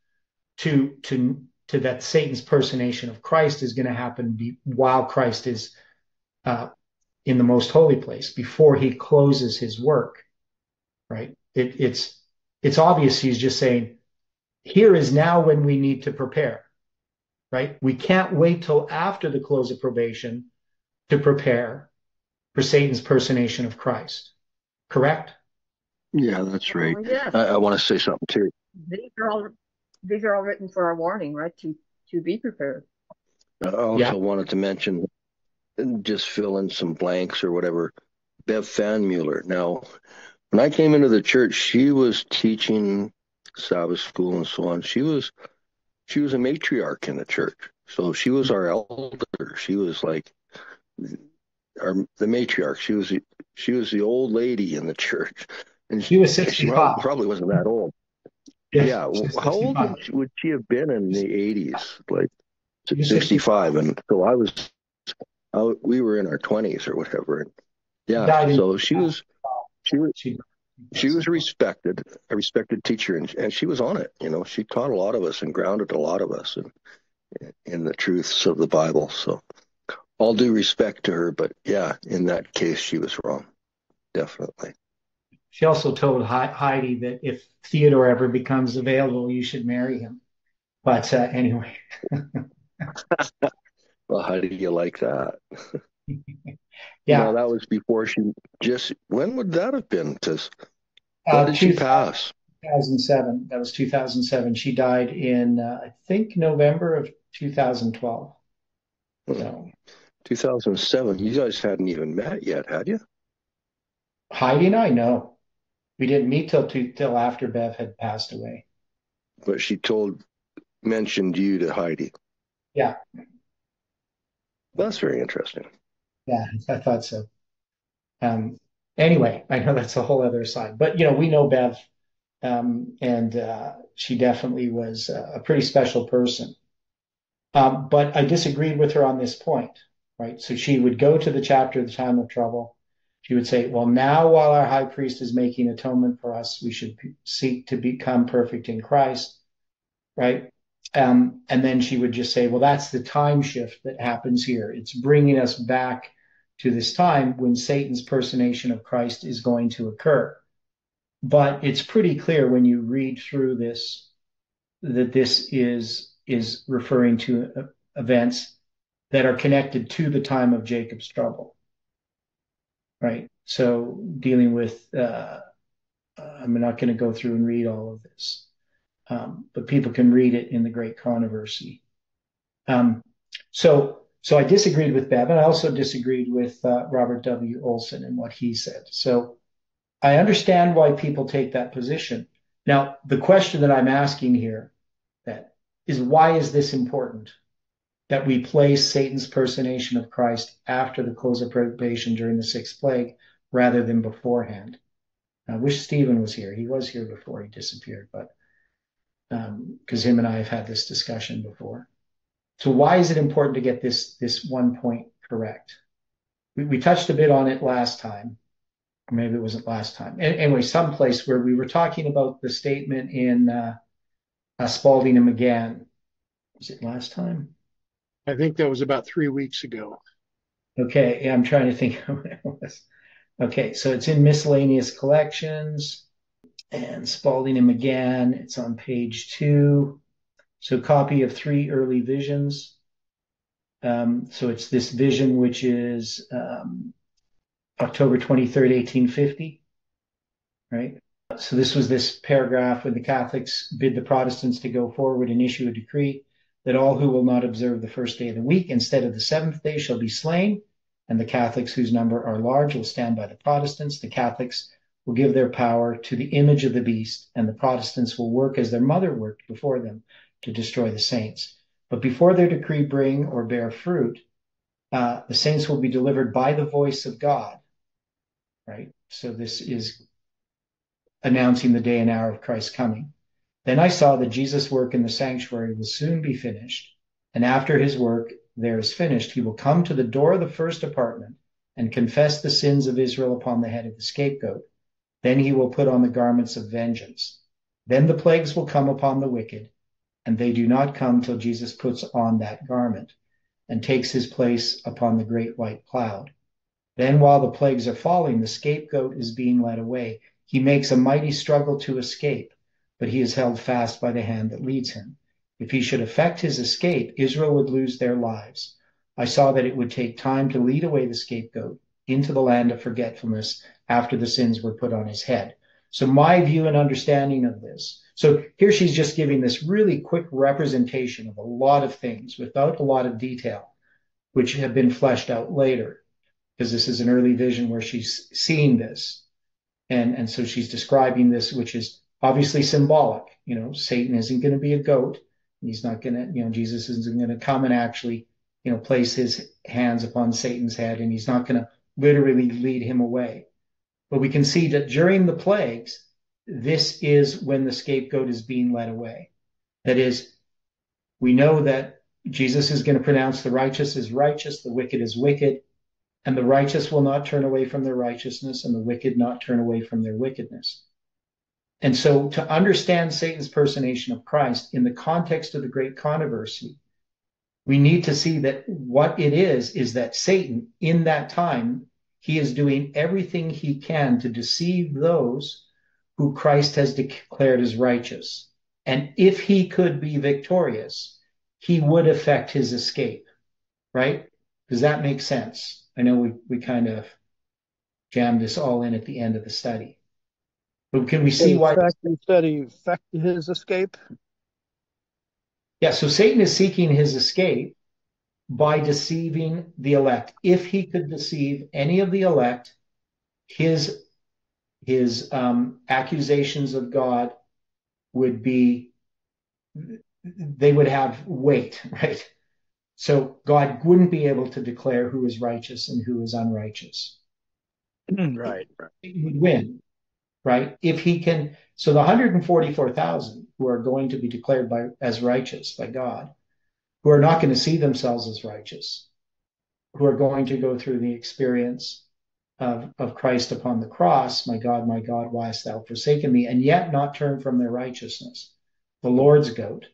to to to that Satan's personation of Christ is going to happen be, while Christ is uh, in the most holy place before he closes his work. Right? It, it's it's obvious he's just saying, here is now when we need to prepare. Right? We can't wait till after the close of probation to prepare for Satan's personation of Christ. Correct? Yeah, that's right. Oh, yes. I, I want to say something too. These are all these are all written for our warning, right? To to be prepared. I also Yeah. wanted to mention, just fill in some blanks or whatever. Bev Fanmuller. Now, when I came into the church, she was teaching Sabbath school and so on. She was she was a matriarch in the church, so she was our elder. She was like our the matriarch. She was the, she was the old lady in the church, and She was she 65. probably, probably wasn't that old. Yeah, She's how old would she, would she have been in the eighties? Like She was 65 and so i was I, we were in our 20s or whatever. And yeah so she was she was She, she was respected a respected teacher and, and she was on it you know. She taught a lot of us and grounded a lot of us in, in the truths of the bible so all due respect to her but yeah in that case she was wrong definitely she also told Hei- Heidi that if Theodore ever becomes available, you should marry him. But uh, anyway, well how do you like that yeah. no, that was before she just when would that have been because Uh, did she pass 2007. That was 2007. She died in, uh, I think, November of 2012. So 2007 you guys hadn't even met yet had you Heidi and I, no, we didn't meet till two, till after Bev had passed away. but she told mentioned you to Heidi. Yeah. That's very interesting. Yeah, I thought so. Um, anyway, I know that's a whole other side, but you know, we know Bev, um, and uh, she definitely was a, pretty special person. Um, but I disagreed with her on this point, right? So she would go to the chapter of the time of trouble. She would say, well, now while our high priest is making atonement for us, we should seek to become perfect in Christ, right? Um, and then she would just say, well, that's the time shift that happens here. It's bringing us back to this time when Satan's personation of Christ is going to occur. But it's pretty clear when you read through this that this is is referring to uh, events that are connected to the time of Jacob's trouble. Right? So dealing with uh, I'm not going to go through and read all of this. Um, but people can read it in the Great Controversy. Um, so, so I disagreed with and I also disagreed with uh, Robert W. Olson and what he said. So, I understand why people take that position. Now, the question that I'm asking here that is why is this important? That we place Satan's personation of Christ after the close of probation during the sixth plague rather than beforehand. I wish Stephen was here. He was here before he disappeared, but because um, him and I have had this discussion before. So why is it important to get this this one point correct? We, we touched a bit on it last time, or maybe it wasn't last time. Anyway, someplace where we were talking about the statement in uh, uh, Spalding and Magan. Was it last time? I think that was about three weeks ago. Okay, yeah, I'm trying to think of it was. Okay, so it's in miscellaneous collections and Spalding and Magan. It's on page two. So copy of three early visions. Um, so it's this vision, which is um, October 23rd, 1850, right? So this was this paragraph when the Catholics bid the Protestants to go forward and issue a decree that all who will not observe the first day of the week instead of the seventh day shall be slain, and the Catholics whose number are large will stand by the Protestants. The Catholics will give their power to the image of the beast, and the Protestants will work as their mother worked before them to destroy the saints. But before their decree bring or bear fruit, uh, the saints will be delivered by the voice of God. Right? So this is announcing the day and hour of Christ's coming. Then I saw that Jesus' work in the sanctuary will soon be finished, and after his work, there is finished, he will come to the door of the first apartment and confess the sins of Israel upon the head of the scapegoat. Then he will put on the garments of vengeance. Then the plagues will come upon the wicked, and they do not come till Jesus puts on that garment and takes his place upon the great white cloud. Then, while the plagues are falling, the scapegoat is being led away. He makes a mighty struggle to escape, but he is held fast by the hand that leads him. If he should effect his escape, Israel would lose their lives. I saw that it would take time to lead away the scapegoat into the land of forgetfulness after the sins were put on his head. So my view and understanding of this. So here she's just giving this really quick representation of a lot of things without a lot of detail, which have been fleshed out later, because this is an early vision where she's seeing this. And, and so she's describing this, which is obviously symbolic. You know, Satan isn't going to be a goat. He's not going to, you know, Jesus isn't going to come and actually, you know, place his hands upon Satan's head and he's not going to literally lead him away. But we can see that during the plagues, this is when the scapegoat is being led away. That is, we know that Jesus is going to pronounce the righteous is righteous, the wicked is wicked, and the righteous will not turn away from their righteousness, and the wicked not turn away from their wickedness. And so to understand Satan's personation of Christ in the context of the great controversy, we need to see that what it is, is that Satan in that time, he is doing everything he can to deceive those who Christ has declared as righteous. And if he could be victorious, he would affect his escape, right? Does that make sense? I know we, we kind of jammed this all in at the end of the study. But can we see why? Instead, he effected his escape. Yeah, so Satan is seeking his escape by deceiving the elect. If he could deceive any of the elect, his his um, accusations of God would be they would have weight, right? So God wouldn't be able to declare who is righteous and who is unrighteous. Right. He would win right? If he can, so the 144,000 who are going to be declared by, as righteous by God, who are not going to see themselves as righteous, who are going to go through the experience of, of Christ upon the cross, my God, my God, why hast thou forsaken me, and yet not turn from their righteousness. The Lord's goat,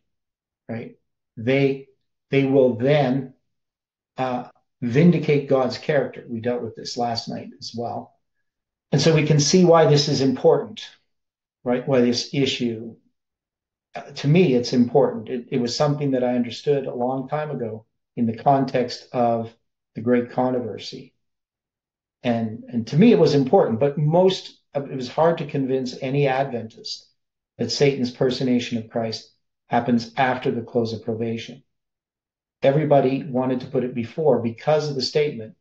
right? They, they will then uh, vindicate God's character. We dealt with this last night as well and so we can see why this is important, right? Why this issue, uh, to me, it's important. It, it was something that I understood a long time ago in the context of the great controversy. And, and to me, it was important, but most, it was hard to convince any Adventist that Satan's personation of Christ happens after the close of probation. Everybody wanted to put it before because of the statement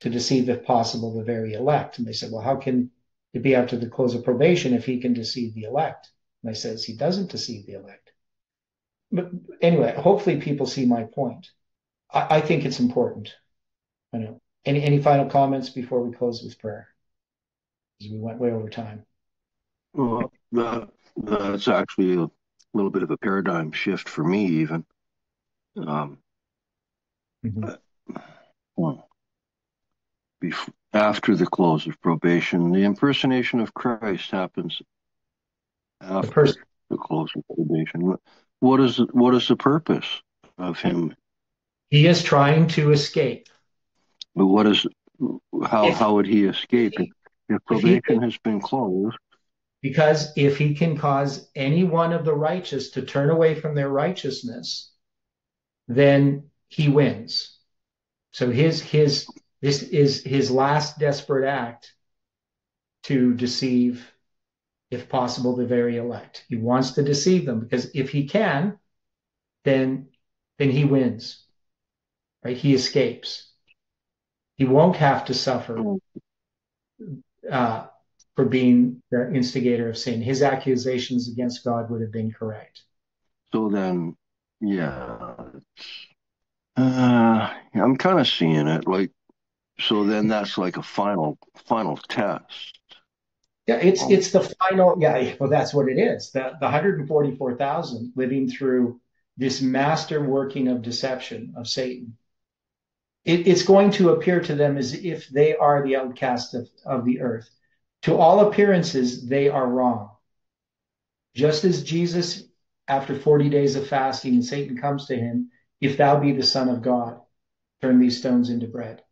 to deceive, if possible, the very elect. And they said, well, how can it be after the close of probation if he can deceive the elect? And I says, he doesn't deceive the elect. But anyway, hopefully people see my point. I, I think it's important. I know. Any any final comments before we close with prayer? Because we went way over time. Well, that, that's actually a little bit of a paradigm shift for me, even. Um, mm-hmm. well, before, after the close of probation. The impersonation of Christ happens after the, the close of probation. What is what is the purpose of him? He is trying to escape. But what is how if, how would he escape if, if probation if has been closed? Because if he can cause any one of the righteous to turn away from their righteousness, then he wins. So his his this is his last desperate act to deceive, if possible, the very elect. He wants to deceive them because if he can, then then he wins. Right? He escapes. He won't have to suffer uh, for being the instigator of sin. His accusations against God would have been correct. So then, yeah, uh, I'm kind of seeing it like so then that's like a final final test. Yeah, it's it's the final. Yeah, well, that's what it is. The the 144,000 living through this master working of deception of Satan it, it's going to appear to them as if they are the outcast of, of the earth. To all appearances, they are wrong. Just as Jesus, after 40 days of fasting, Satan comes to him, if thou be the Son of God, turn these stones into bread.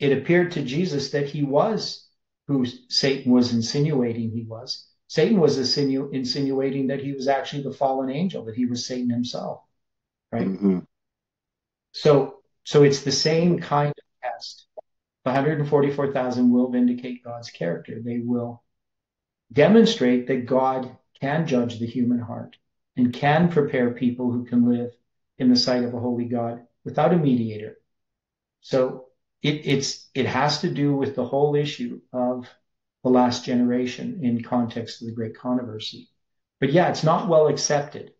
It appeared to Jesus that he was who Satan was insinuating he was. Satan was insinu- insinuating that he was actually the fallen angel, that he was Satan himself. Right? Mm-hmm. So so it's the same kind of test. The 144,000 will vindicate God's character. They will demonstrate that God can judge the human heart and can prepare people who can live in the sight of a holy God without a mediator. So it, it's it has to do with the whole issue of the last generation in context of the great controversy. But yeah, it's not well accepted.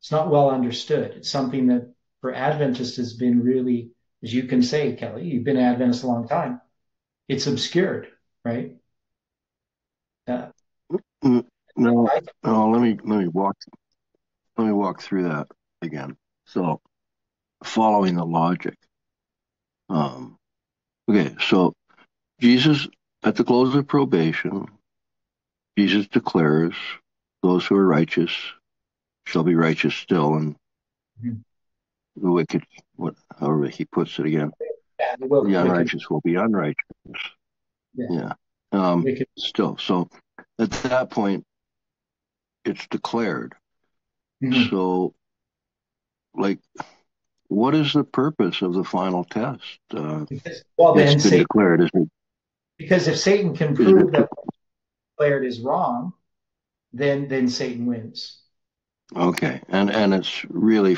It's not well understood. It's something that for Adventists has been really, as you can say, Kelly, you've been Adventist a long time. It's obscured, right? Uh, no, no. Let me let me walk. Let me walk through that again. So, following the logic. Um, okay, so Jesus at the close of probation, Jesus declares, "Those who are righteous shall be righteous still, and mm-hmm the wicked, what, however he puts it again. Yeah, the, the unrighteous will be unrighteous. Yeah. yeah. Um, still, so at that point, it's declared. Mm-hmm. So, like, what is the purpose of the final test? Uh, because, well, then Satan, declared, isn't it? Because if Satan can prove that declared is wrong, then then Satan wins. Okay, and and it's really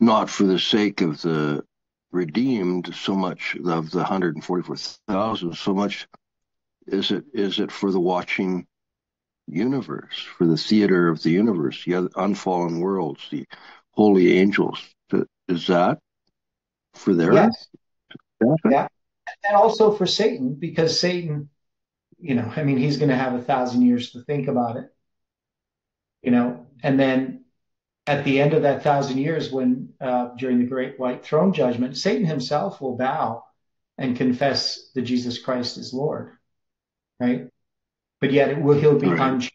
not for the sake of the redeemed so much of the 144,000 so much is it is it for the watching universe for the theater of the universe the unfallen worlds the holy angels is that for their yes. yeah and also for satan because satan you know i mean he's going to have a thousand years to think about it you know and then at the end of that thousand years, when uh, during the great white throne judgment, Satan himself will bow and confess that Jesus Christ is Lord, right? But yet it will he'll be right. unchanged.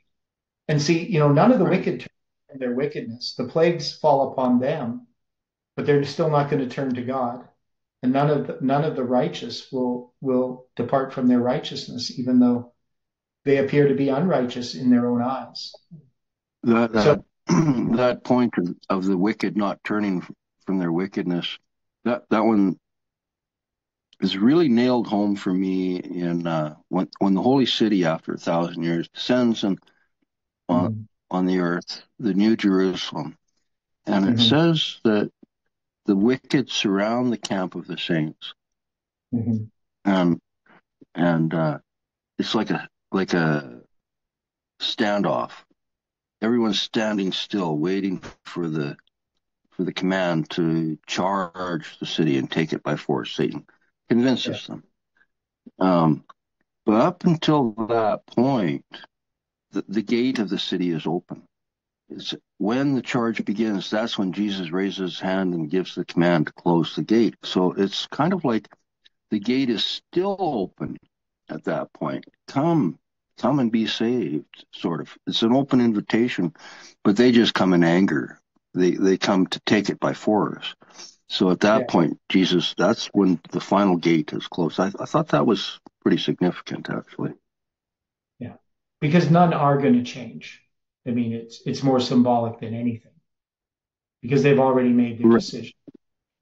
And see, you know, none of the right. wicked turn their wickedness. The plagues fall upon them, but they're still not going to turn to God. And none of the, none of the righteous will will depart from their righteousness, even though they appear to be unrighteous in their own eyes. That, that so, that point of, of, the wicked not turning from their wickedness, that that one is really nailed home for me in uh, when when the holy city, after a thousand years, descends and on mm-hmm. on the earth, the New Jerusalem, and mm-hmm. it says that the wicked surround the camp of the saints, mm-hmm. and and uh, it's like a like a standoff everyone's standing still, waiting for the for the command to charge the city and take it by force. Satan convinces yeah. them. Um, but up until that point, the, the gate of the city is open. It's when the charge begins, that's when Jesus raises his hand and gives the command to close the gate. So it's kind of like the gate is still open at that point. Come, come and be saved, sort of. It's an open invitation, but they just come in anger. They they come to take it by force. So at that yeah. point, Jesus, that's when the final gate is closed. I, I thought that was pretty significant, actually. Yeah, because none are going to change. I mean, it's it's more symbolic than anything, because they've already made the right. decision.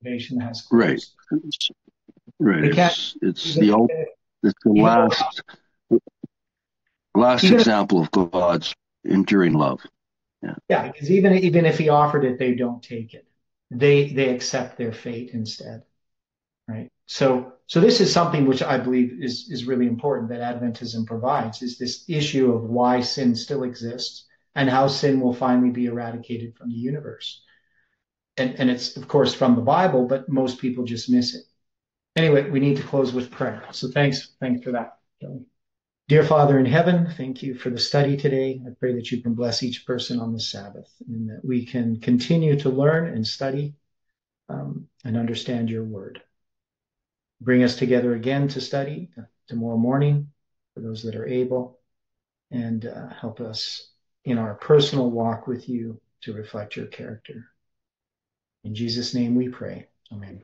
Nation has closed. right, right. It's, it's the it's the last Last even example if, of God's enduring love. Yeah. Yeah, because even even if he offered it, they don't take it. They they accept their fate instead. Right. So so this is something which I believe is is really important that Adventism provides is this issue of why sin still exists and how sin will finally be eradicated from the universe. And and it's of course from the Bible, but most people just miss it. Anyway, we need to close with prayer. So thanks thanks for that, Kelly. Dear Father in heaven, thank you for the study today. I pray that you can bless each person on the Sabbath and that we can continue to learn and study um, and understand your word. bring us together again to study tomorrow morning for those that are able, and uh, help us in our personal walk with you to reflect your character. In Jesus' name we pray. Amen.